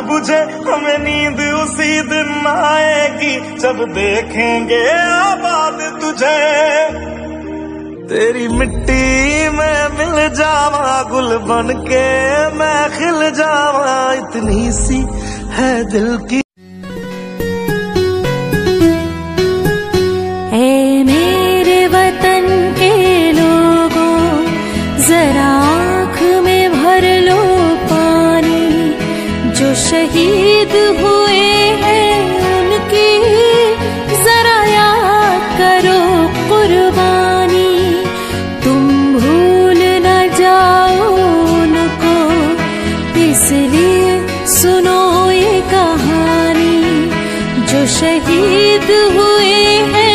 तुझे हमें नींद उसी दिन आएगी। जब देखेंगे आबाद तुझे। तेरी मिट्टी में मिल जावा, गुल बन के मैं खिल जावा। इतनी सी है दिल की जो शहीद हुए हैं उनकी, जरा याद करो कुर्बानी। तुम भूल न जाओ उनको, इसलिए सुनो ये कहानी। जो शहीद हुए हैं